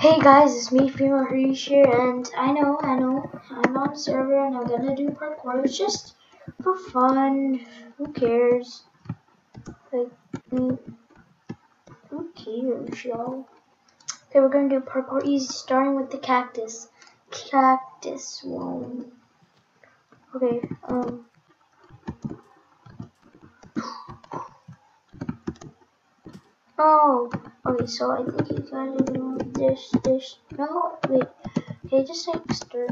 Hey guys, it's me, Fremont Harish here, and I know, I know, I'm on a server and I'm gonna do parkour. It's just for fun. Who cares? Like, who cares, y'all? Okay, we're gonna do parkour easy, starting with the cactus. Cactus one. Okay, um. Oh, okay, so I think you gotta do this, this, no, wait, okay, just like start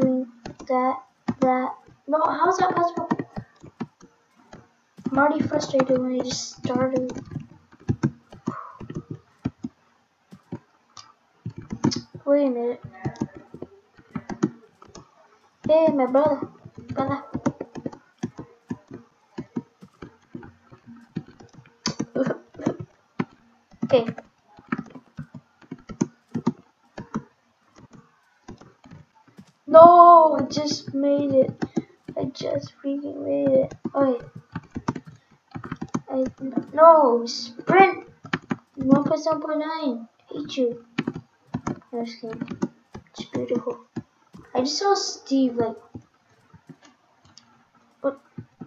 doing that, that, no, how's that possible? I'm already frustrated when I just started. Wait a minute. Hey, my brother, brother. Okay. No, I just made it. I just freaking made it. Okay. I no sprint. One point seven point nine. Hate you. No, just kidding. It's beautiful. I just saw Steve like. But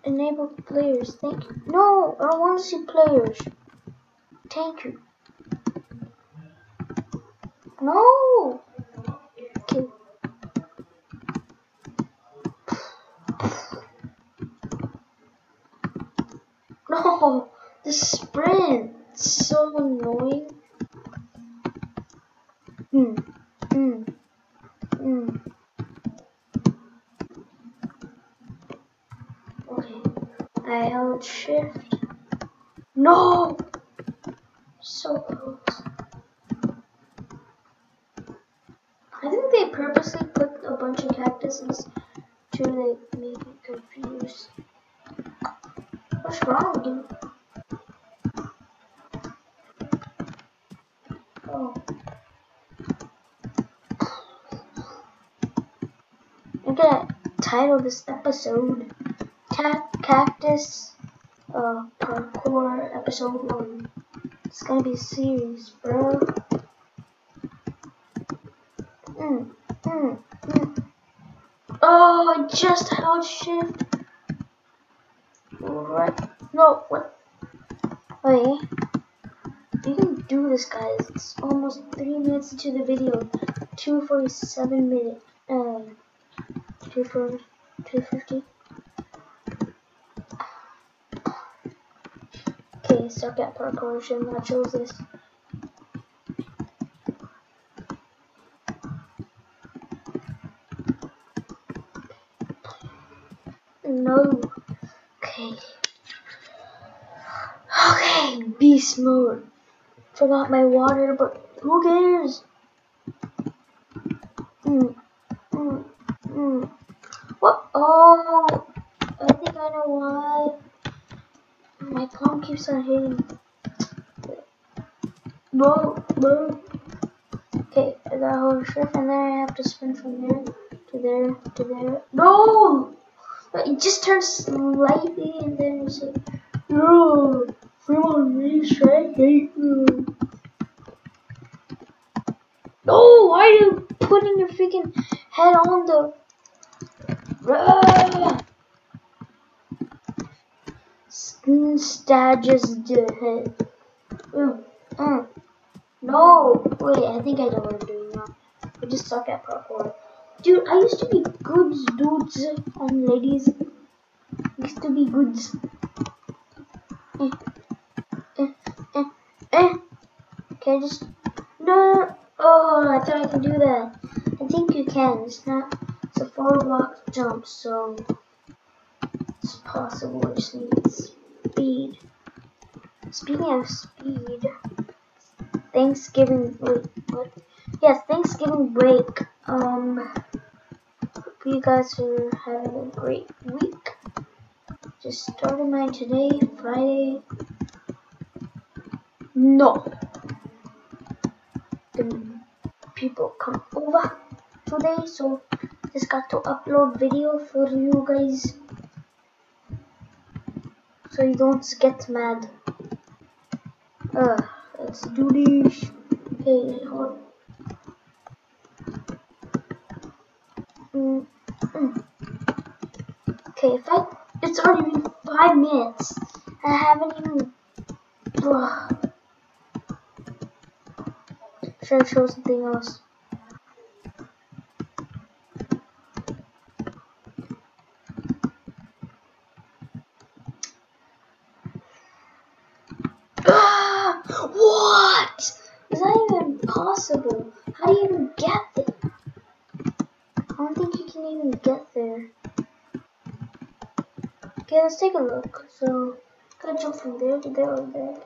enable players. Thank you. No, I don't want to see players. Thank you. No. Okay. No, the sprint. So annoying. Hmm. Hmm. Hmm. Okay. I held shift. No. So close. I think they purposely put a bunch of cactuses to like make it confused. What's wrong, dude? Oh. I'm gonna title this episode Cat Cactus uh, Parkour Episode 1. It's gonna be a series, bro. Mm, mm. Oh, just held shift. Right. No, what? Wait. You can do this, guys. It's almost three minutes into the video. 247 minute. Um, 240, 250. Okay, suck at parkour. Should not chose this. No. Okay. Okay, beast mode. Forgot my water, but who cares? Mm, mm, mm. What? Oh, I think I know why. My palm keeps on hitting. Whoa, whoa. Okay, I gotta hold shift and then I have to spin from there to there to there. No! But it just turns slightly and then it's like, no, on me, straight hate. No, why are you putting your freaking head on the. Ah! Stages the head. No, wait, I think I know what I'm doing now. I just suck at parkour. Dude, I used to be goods, dudes and ladies. Used to be goods. Eh, eh, eh, eh. Can I just... No! Oh, I thought I could do that. I think you can. It's not... It's a four block jump, so... It's possible. I just need speed. Speaking of speed... Thanksgiving... Wait, what? Yes, Thanksgiving break. Um, you guys are having a great week. Just started mine today, Friday. No. The people come over today, so just got to upload video for you guys. So you don't get mad. Uh, let's do this. Okay, hold Mm, mm. Okay, if I, it's already been five minutes. I haven't even, ugh. Should I show something else? Ah, what? Is that even possible? How do you even get there? I don't think you can even get there. Okay, let's take a look. So, gotta jump from there to there or there.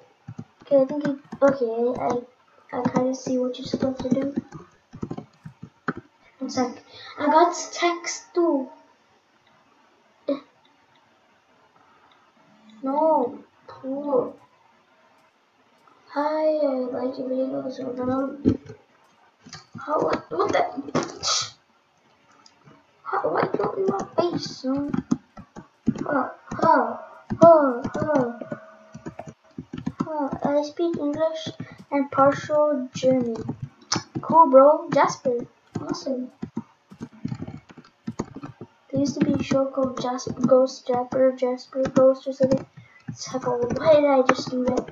Okay, I think okay, I, I kind of see what you're supposed to do. One sec. I got text too. No, poor. Hi, I like your videos. So then how what, what the? How why don't you my face? Huh, huh, huh, huh. Huh, I speak English and partial German. Cool, bro. Jasper. Awesome. There used to be a show called Jasper, Ghost Jasper, Jasper Ghost or something. Oh, why did I just do that?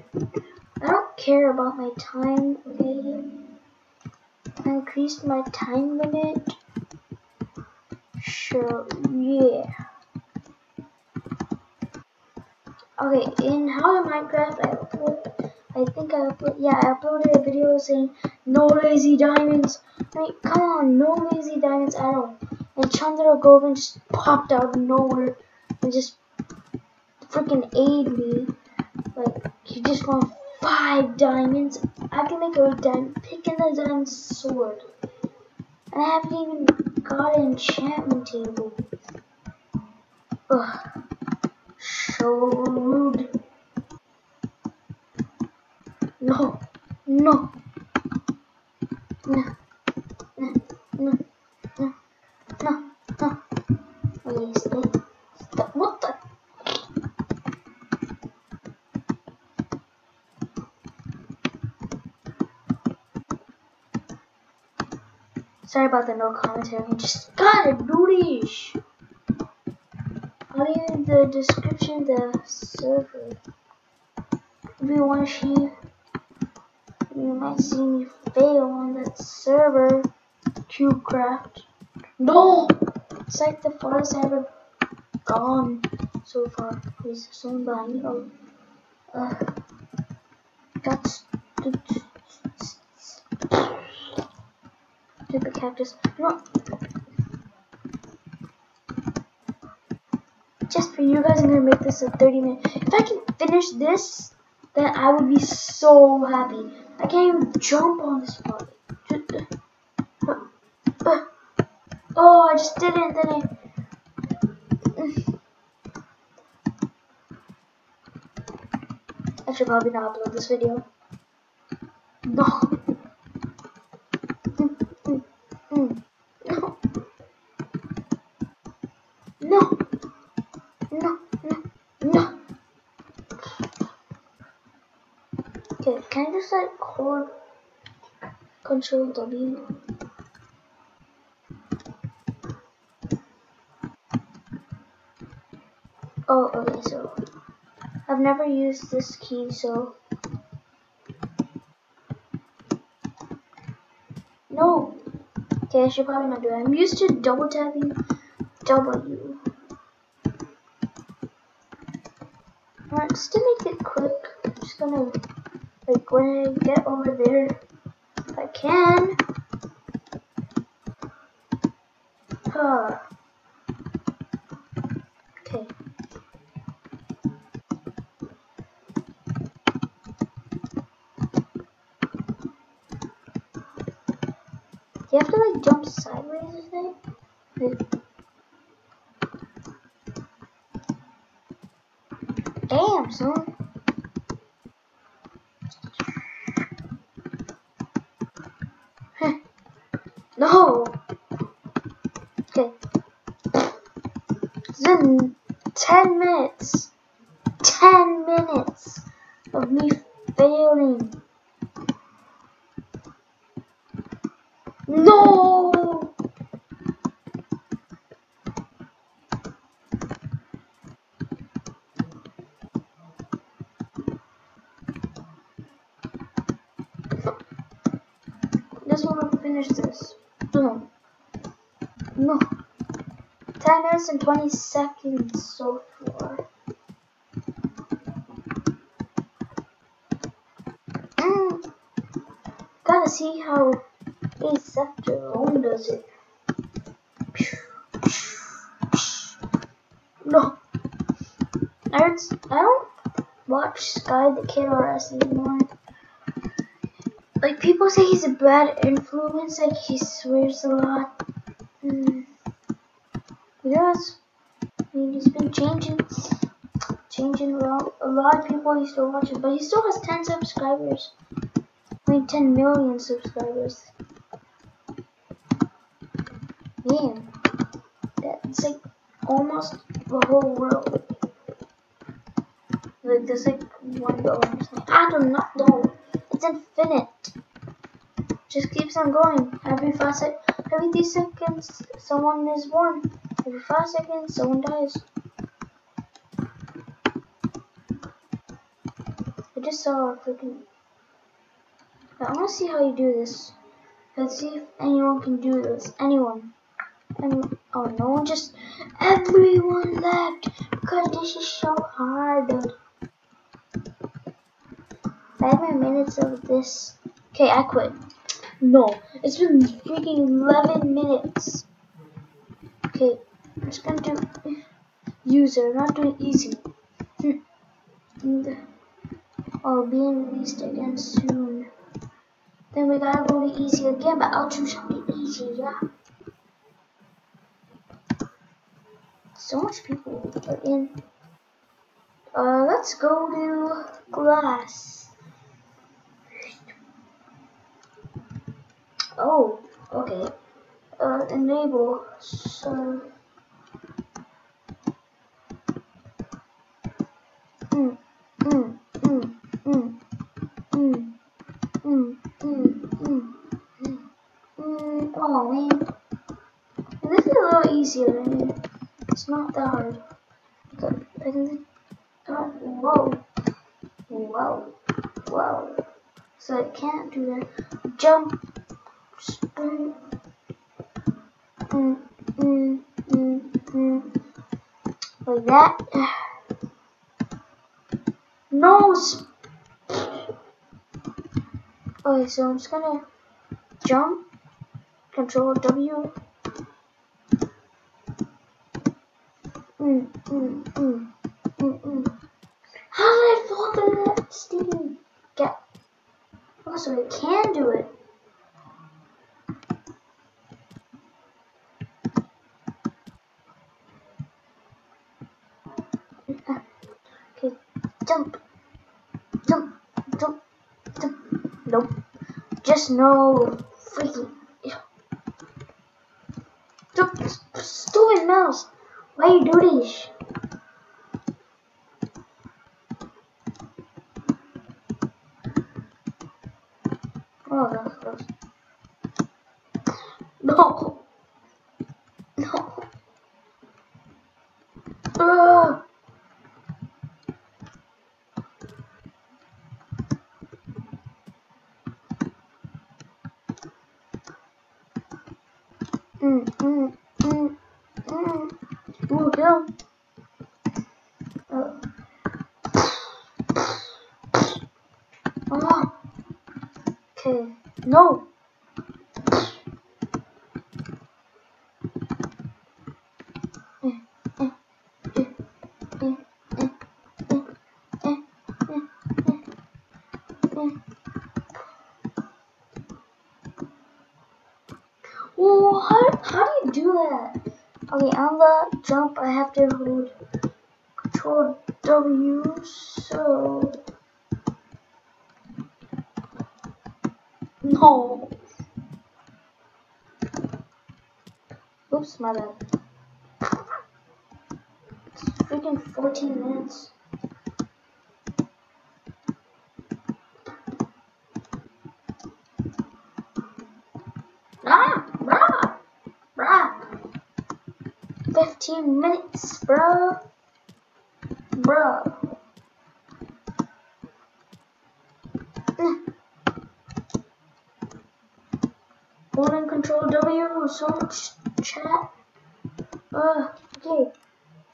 I don't care about my time, okay? I increased my time limit. Sure, yeah. Okay, in How to Minecraft, I I think I yeah, I uploaded a video saying no lazy diamonds. I mean, come on, no lazy diamonds at all. And Chandra Govind just popped out of nowhere and just freaking aid me. Like, he just wants five diamonds. I can make a diamond pick in the diamond sword. And I haven't even got an enchantment table. Ugh so rude. No, no, no, no, no, no, no, no. Okay, stay. Stop. What the? Sorry about the no commentary. Just gotta do this. I'll leave in the description the server. If you want to see, you might see me fail on that server. CubeCraft. No! It's like the farthest I've ever gone so far. Please, someone behind me. Oh. Uh, that's. Stupid cactus. No. For you guys, I'm gonna make this a 30 minute. If I can finish this, then I would be so happy. I can't even jump on this uh, oh, I just did it, then I. I should probably not upload this video. No. Mm. No. No. No. No. No. Okay, can I just like hold control W? Oh, okay, so I've never used this key, so no. Okay, I should probably not do it. I'm used to double tapping W. Alright, just to make it quick, I'm just gonna, like, when I get over there, I can. Huh. Okay. Do you have to, like, jump sideways or something? Damn, son. it. Then 10 minutes. 10 minutes of me failing. No! Just want to finish this. Boom. No. 10 minutes and 20 seconds so far. Mm. Gotta see how Aceptor does it. No. I don't watch Sky the Kid RS anymore. Like, people say he's a bad influence, like, he swears a lot. Mm. Mean, he's been changing, changing a lot. A lot of people used to watch him, but he still has 10 subscribers. I mean, 10 million subscribers. Man, that's like almost the whole world. Like, there's like one dollar. I do not know. It's infinite. Just keeps on going. Every sec every three seconds, someone is born. Every five seconds, someone dies. I just saw a freaking. I want to see how you do this. Let's see if anyone can do this. Anyone. And oh, no just. Everyone left because this is so hard. Five more minutes of this. Okay, I quit. No, it's been freaking 11 minutes. Okay, I'm just gonna do user, not doing easy. and I'll be released again soon. Then we gotta go to easy again, but I'll choose something easy, yeah. So much people are in. Uh, let's go to glass. Oh, okay. Uh, enable so. Mm. Oh man, this is a little easier. I mean, it's not that hard. Oh, whoa, whoa, whoa. So I can't do that. Jump mm, mm, mm, like that. No. Okay, so I'm just gonna jump, control W. Mm, mm, mm, mm, mm. How did I fall through that steam gap? Oh, so I can do it. Jump. Jump. Jump. Jump. Nope. Just no freaking. Jump. Stupid mouse. Why you do this? Mm, mm, mm, mm. Uh. Oh. No. Jump, I have to hold Control W, so... No. Oops, my bad. It's freaking 14 minutes. Ah, brah. 15 minutes, bro. Bro. Phone and control W, so much chat. Uh, okay.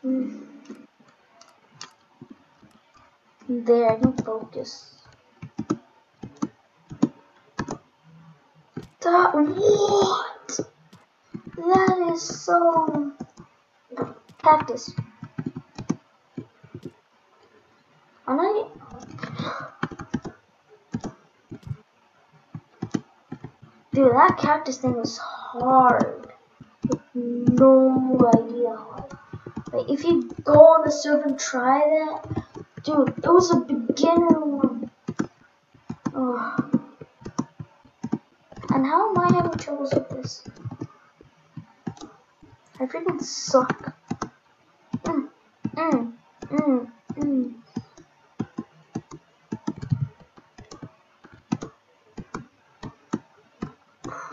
Mm. There, I can focus. That, what? That is so... Cactus. I'm. Dude, that cactus thing was hard. No idea Like, if you go on the server and try that, dude, it was a beginner one. And how am I having troubles with this? I freaking suck. Mm, mm, mm, mm.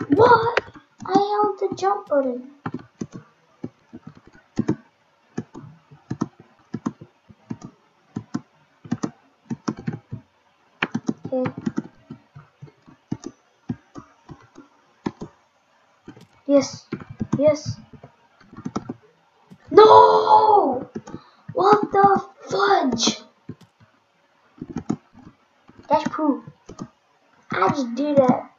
What? I held the jump button. Okay. Yes. Yes. No! What the fudge? That's proof. I just did that.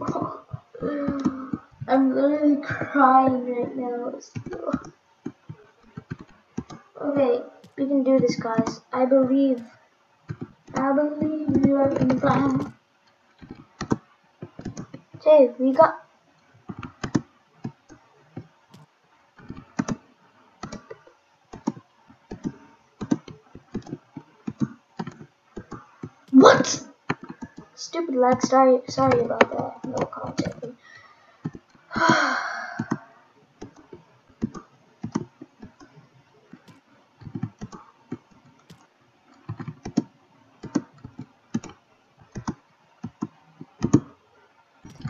I'm literally crying right now. Okay, we can do this, guys. I believe. I believe you are in the plan. Okay, we got. What? Stupid lag. Sorry, sorry about that. No contact.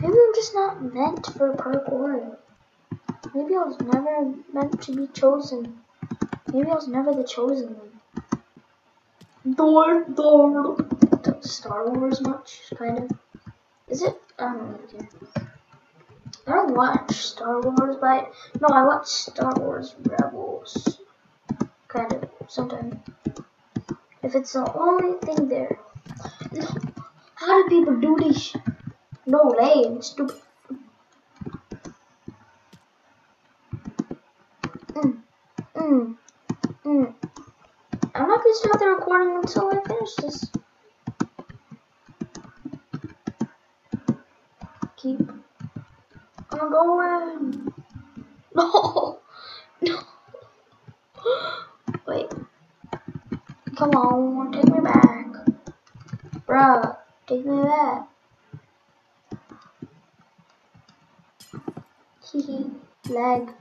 Maybe I'm just not meant for a parkour. Maybe I was never meant to be chosen. Maybe I was never the chosen one. Door, door. Star Wars much, kind of. Is it? I don't know. I don't watch Star Wars, but no, I watch Star Wars Rebels. Kind of, sometimes. If it's the only thing there. How do people do this? No lane, stupid. Mm, mm, mm. I'm not gonna start the recording until I finish this. Keep I'm going. No. No. Wait. Come on, take me back. Bruh, take me back. Hehe, lag.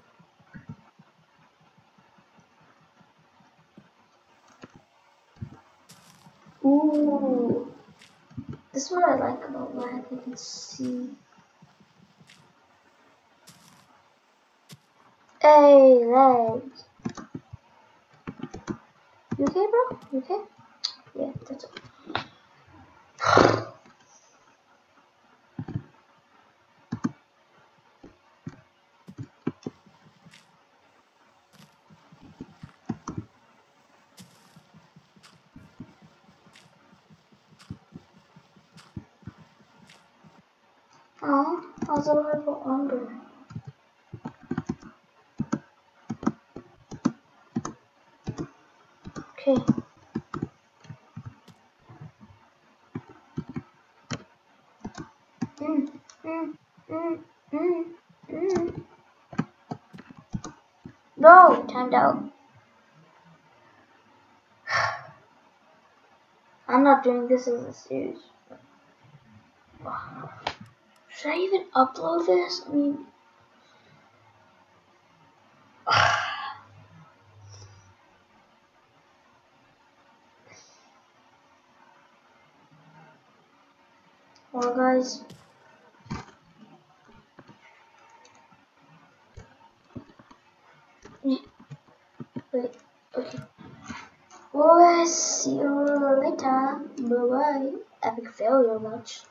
Ooh. This is what I like about lag, you can see. Hey, legs. You okay, bro? You okay? Yeah, that's it. Oh, I was a little under. Okay. Mm, mm, mm, mm, mm. I'm not doing this as a series. Should I even upload this? I mean, well, guys. Wait, okay. See you later. Bye bye. Epic failure much.